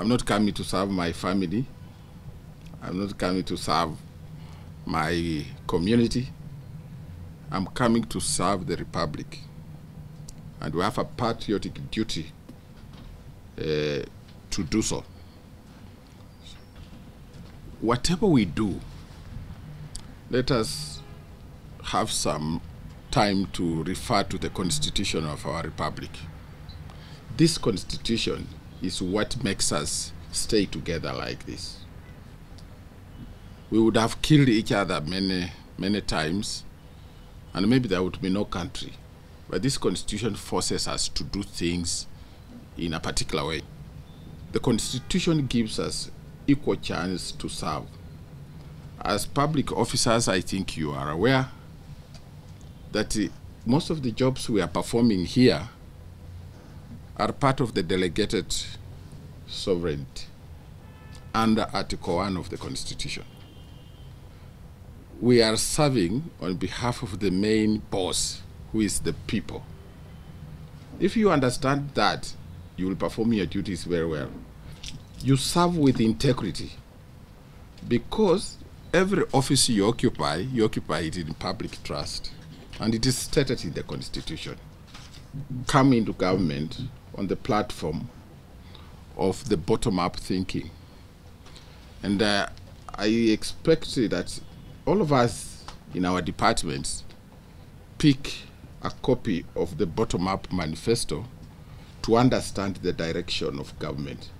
I'm not coming to serve my family. I'm not coming to serve my community. I'm coming to serve the Republic. And we have a patriotic duty uh, to do so. Whatever we do, let us have some time to refer to the constitution of our republic. This constitution is what makes us stay together like this. We would have killed each other many, many times, and maybe there would be no country. But this constitution forces us to do things in a particular way. The constitution gives us equal chance to serve. As public officers, I think you are aware that uh, most of the jobs we are performing here are part of the delegated sovereignty under Article 1 of the Constitution. We are serving on behalf of the main boss, who is the people. If you understand that, you will perform your duties very well. You serve with integrity because every office you occupy, you occupy it in public trust. And it is stated in the Constitution. Come into government on the platform of the bottom-up thinking. And uh, I expect that all of us in our departments pick a copy of the bottom-up manifesto to understand the direction of government.